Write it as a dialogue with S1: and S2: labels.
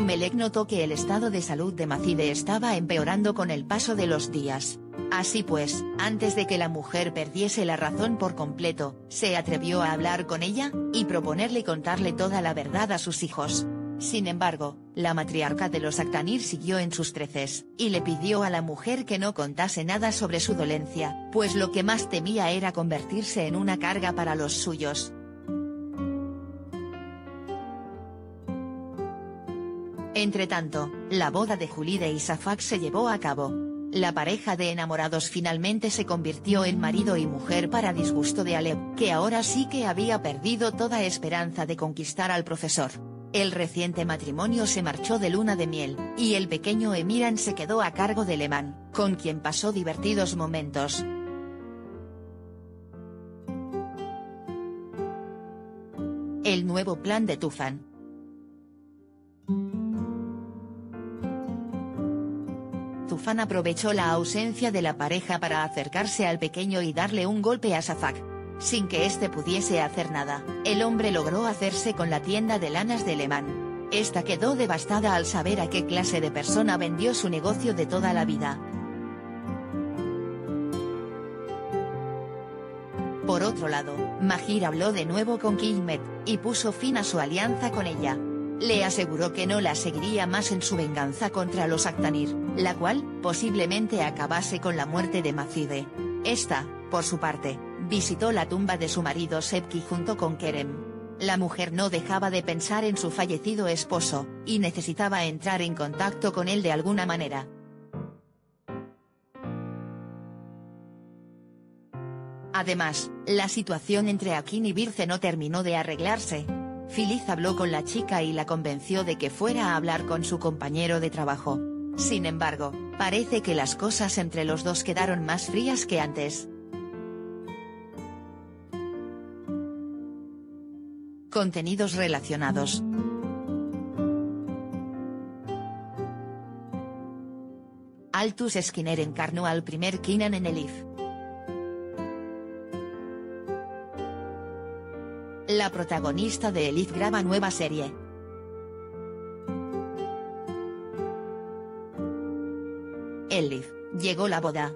S1: Melek notó que el estado de salud de Macide estaba empeorando con el paso de los días. Así pues, antes de que la mujer perdiese la razón por completo, se atrevió a hablar con ella, y proponerle contarle toda la verdad a sus hijos. Sin embargo, la matriarca de los Actanir siguió en sus treces, y le pidió a la mujer que no contase nada sobre su dolencia, pues lo que más temía era convertirse en una carga para los suyos. Entretanto, la boda de Julide y Safak se llevó a cabo. La pareja de enamorados finalmente se convirtió en marido y mujer para disgusto de Alep, que ahora sí que había perdido toda esperanza de conquistar al profesor. El reciente matrimonio se marchó de luna de miel, y el pequeño Emiran se quedó a cargo de Leman, con quien pasó divertidos momentos. El nuevo plan de Tufan. Tufan aprovechó la ausencia de la pareja para acercarse al pequeño y darle un golpe a Safak. Sin que éste pudiese hacer nada, el hombre logró hacerse con la tienda de lanas de Lehman. Esta quedó devastada al saber a qué clase de persona vendió su negocio de toda la vida. Por otro lado, Mahir habló de nuevo con Kilmet, y puso fin a su alianza con ella le aseguró que no la seguiría más en su venganza contra los Actanir, la cual, posiblemente acabase con la muerte de Macide. Esta, por su parte, visitó la tumba de su marido Sepki junto con Kerem. La mujer no dejaba de pensar en su fallecido esposo, y necesitaba entrar en contacto con él de alguna manera. Además, la situación entre Akin y Birce no terminó de arreglarse, Filiz habló con la chica y la convenció de que fuera a hablar con su compañero de trabajo. Sin embargo, parece que las cosas entre los dos quedaron más frías que antes. Contenidos relacionados. Altus Skinner encarnó al primer Kinan en el IF. La protagonista de Elif graba nueva serie. Elif, llegó la boda.